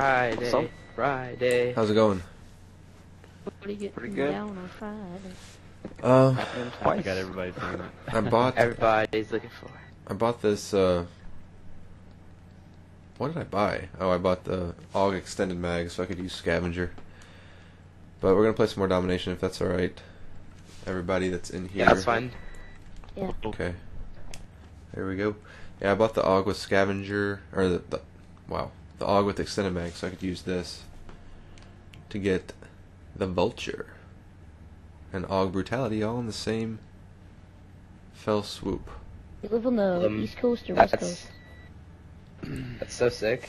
Friday, So- Friday. How's it going? Pretty Pretty good. Down on Friday. Uh, Happened I got everybody saying. I bought Everybody's looking for. I bought this. uh What did I buy? Oh, I bought the AUG extended mag so I could use scavenger. But we're gonna play some more domination if that's all right. Everybody that's in here. Yeah, that's fine. Yeah. Okay. There we go. Yeah, I bought the AUG with scavenger or the, the wow the AUG with extended mag so I could use this to get the vulture and AUG brutality all in the same fell swoop. You live on the Um, East Coast or West That's Coast? that's so sick.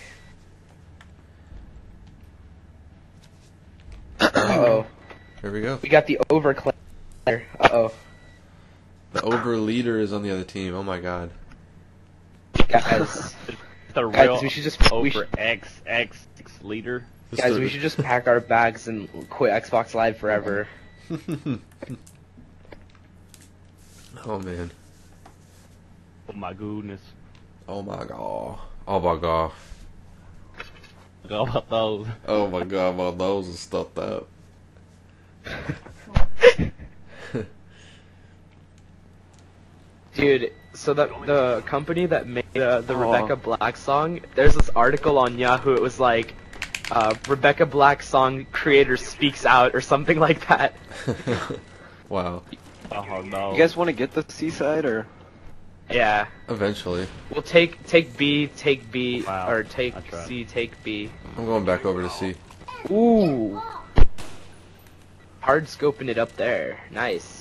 oh, There we go. we got the overclaim. Uh oh, The over leader is on the other team. Oh my god. guys, The Guys, real we should just- we over should- X X leader. guys, we should just pack our bags and quit Xbox Live forever. oh man. Oh my goodness. Oh my god. Oh my god. How about those? Oh my god, my nose is stuffed up. Dude, so the the company that made uh, the Aw. Rebecca Black song, there's this article on Yahoo. It was like, uh, Rebecca Black song creator speaks out or something like that. wow. Oh no. You guys want to get the seaside or? Yeah, Eventually. we'll take take B, take B, Wow, or take I. C, take B. I'm going back over to C. Ooh, hard scoping it up there. Nice. Nice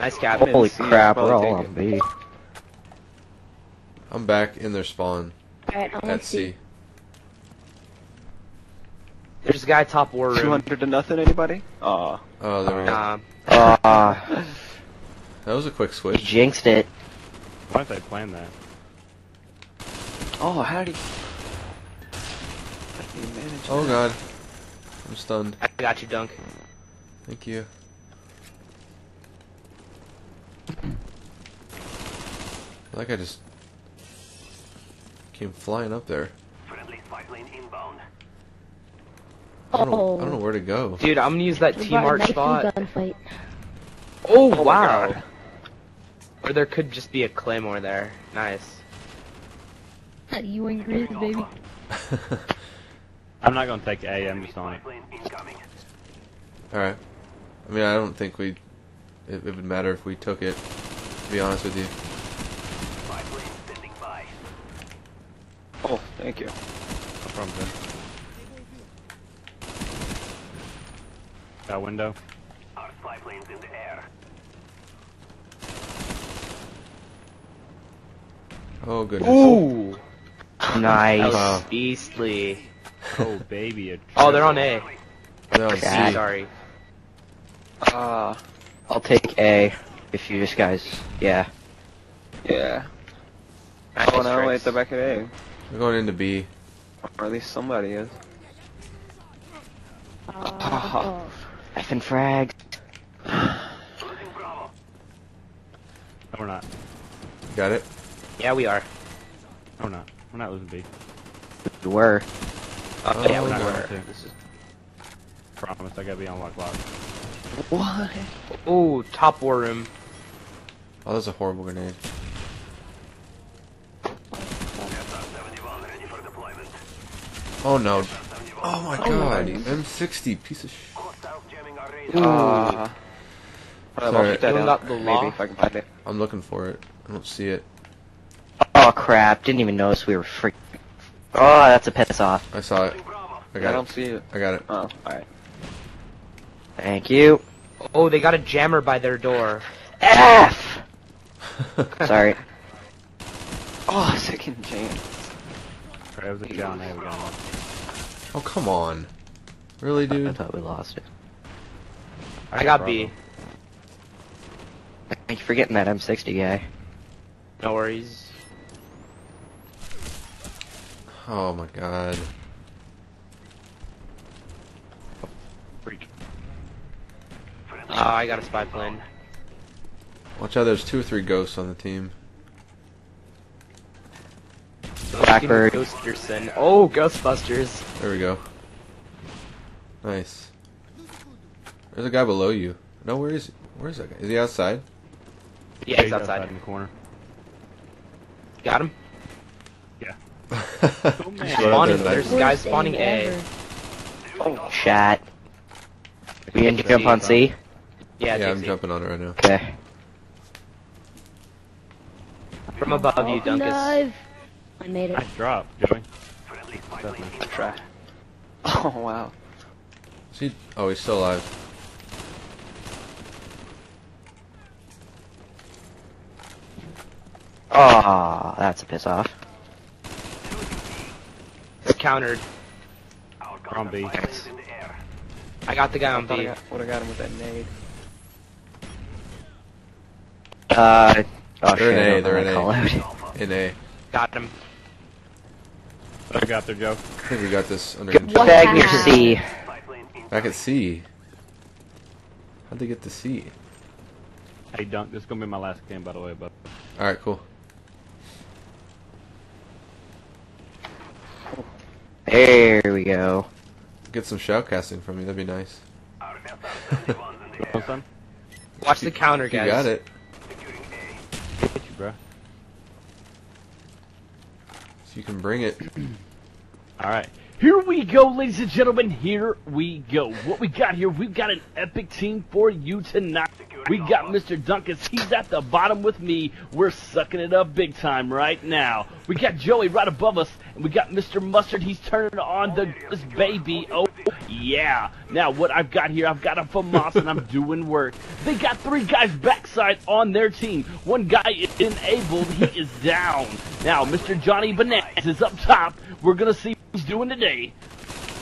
I'm cabin. Holy crap, we're all on B. I'm back in their spawn Alright, I'm at C. C. There's a guy top war Two room. hundred to nothing. Anybody? Aw. Oh, there we go. Nah, Ah, That was a quick you switch. jinxed it. Why did they plan that? Oh, how did he? How did he manage Oh that? god. I'm stunned. I got you, Dunk. Thank you. Like I just came flying up there. I don't, know, I don't know where to go. Dude, I'm gonna use that We T brought a Mart spot. and gunfight. Oh, oh, my wow. Or there could just be a claymore there. Nice. You and Grizz, baby. I'm not gonna take A. I'm just on it. Alright. I mean, I don't think we. It, it would matter if we took it, to be honest with you. Thank you. No problem. Sir. Got window. Our spy plane's in the air. Oh, goodness. Ooh! That Nice. was Wow. beastly. Oh baby. A Oh, they're on A. They're on Yeah. C. Sorry. Ah, I'll take A. If you just guys, yeah. yeah. Nice Oh, now tricks. wait, they're back at A. We're going into B. Or at least somebody is. Uh, oh, effing frags. No, we're not. Got it? Yeah, we are. No, we're not. We're not losing B. You were. Oh, oh, yeah, we we're not were. This is- Promise. I gotta be on lock lock. What? Ooh, top war room. Oh, that's a horrible grenade. Oh no. Oh my god. M60, piece of sh. Ooh. Ah. I'll Sorry. keep that You down. got the Maybe law? if I can find it. I'm looking for it. I don't see it. Oh crap! Didn't even notice we were freak. Oh, that's a piss off. I saw it. I I don't it. see it. I got it. Oh, alright. Thank you. Oh, they got a jammer by their door. F. Sorry. Oh, second chance. Alright, it was a John A. We got one. Oh, come on. Really, dude? I thought we lost it. I got B. Thank you for getting that M60 guy. No worries. Oh my god. Freak. Uh, I got a spy plane. Watch out, there's two or three ghosts on the team. Blackbird. Ghosterson. Oh, Ghostbusters. There we go. Nice. There's a guy below you. No, where is he? Where is that guy? Is he outside? Yeah, he's outside. in the corner. Got him. Oh, man. Spawning. Nice. There's guys spawning A. Oh, chat. We gonna jump on C? Yeah, yeah, I'm Dixie. jumping on it right now. Okay. From above you, Dunkus. Dive. I made it. Nice drop, Joey. I try. Oh wow. Is he? Oh, he's still alive. Oh, that's a piss off. It's countered. On B. I got the guy on Thought I B. got, would have got him with that nade. Uh, oh They're shit, in I A, they're in I A. call it. In A. Got him. I got there, Joe. I think we got this under Get control. back near C. Back at C. How'd they get to C? Hey, Dunk, this is gonna be my last game, by the way, but Alright, cool. There we go. Get some shoutcasting from you, that'd be nice. Watch the counter, guys. You guys. got it. Get you, bro. You can bring it. All right. Here we go, ladies and gentlemen. Here we go. What we got here, we've got an epic team for you tonight. We got Mr. Duncan. He's at the bottom with me. We're sucking it up big time right now. We got Joey right above us, and we got Mr. Mustard. He's turning on the this baby. Oh, yeah. Now, what I've got here, I've got a FAMAS, and I'm doing work. They got three guys backside on their team. One guy is enabled. He is down. Now, Mr. Johnny Bananas is up top. We're going to see what he's doing today.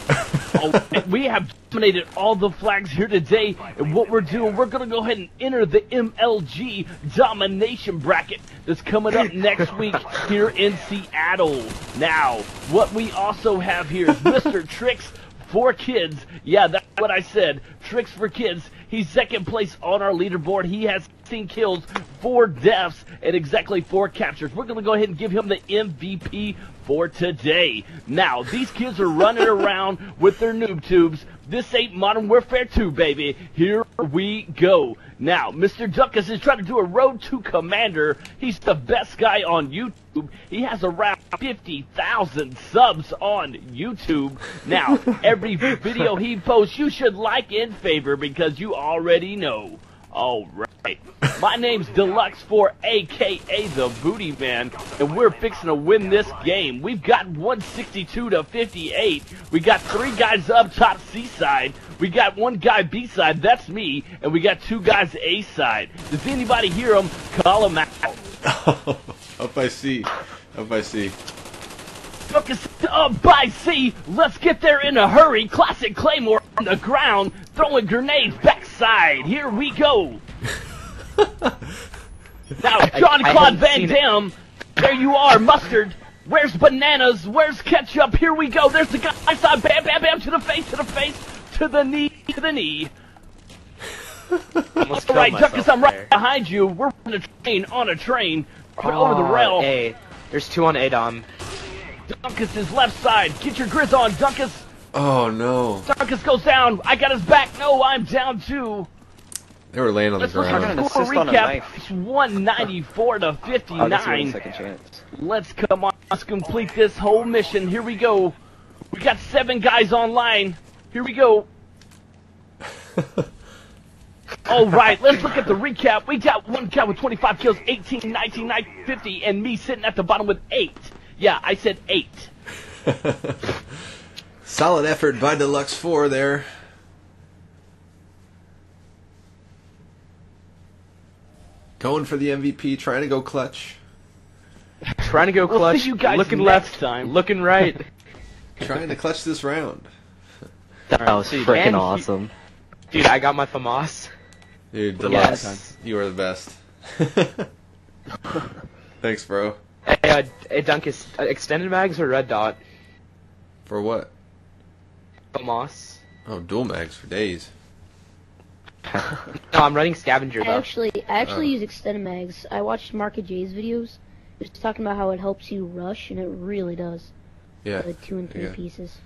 oh, we have dominated all the flags here today, and what we're doing, we're gonna go ahead and enter the MLG domination bracket that's coming up next week here in Seattle. Now, what we also have here is Mr. Tricks for Kids. Yeah, that's what I said. Tricks for Kids. He's second place on our leaderboard. He has 16 kills, four deaths, and exactly four captures. We're gonna go ahead and give him the MVP for today. Now, these kids are running around with their noob tubes. This ain't Modern Warfare 2, baby. Here we go. Now, Mr. Dunkus is trying to do a road to commander. He's the best guy on YouTube. He has around 50,000 subs on YouTube. Now, every video he posts, you should like and favor because you already know. All right. My name's Deluxe 4, aka the Booty Man, and we're fixing to win this game. We've got 162 to 58. We got three guys up top C side. We got one guy B side, that's me, and we got two guys A side. Does anybody hear them? Call them out. Up by C. Up by C. Focus up by C. Let's get there in a hurry. Classic Claymore on the ground, throwing grenades backside. Here we go. Now, John Claude Van seen. Damme, there you are, Mustard. Where's bananas? Where's ketchup? Here we go. There's the guy I saw Bam, bam, bam. To the face, to the face, to the knee, to the knee. Almost All right, killed Dunkus, myself I'm right there. behind you. We're on a train, on a train. Put over the Oh, rail. A. There's two on A, Dom. Dunkus is left side. Get your grizz on, Dunkus. Oh no. Dunkus goes down. I got his back. No, I'm down too. They were laying on the Let's look at ground. the an score assist on a recap. knife. It's 194 to I'll get you a 59. second chance. Let's come on. Let's complete this whole mission. Here we go. We got seven guys online. Here we go. All right, let's look at the recap. We got one guy with 25 kills, 18, 19, 19, 50, and me sitting at the bottom with eight. Yeah, I said eight. Solid effort by Deluxe 4 there. Going for the MVP, trying to go clutch. Trying to go clutch. you guys looking left, time. looking right. Trying to clutch this round. That was Dude, freaking and he- awesome. Dude, I got my FAMAS. Dude, Deluxe, Yes. you are the best. Thanks, bro. Hey, uh, hey Dunkus, uh, extended mags or red dot? For what? FAMAS. Oh, dual mags for days. No, I'm running scavenger I actually, I actually Oh. use extended mags. I watched Mark Market J's videos, was talking about how it helps you rush, and it really does. Yeah. Like two and three yeah. pieces.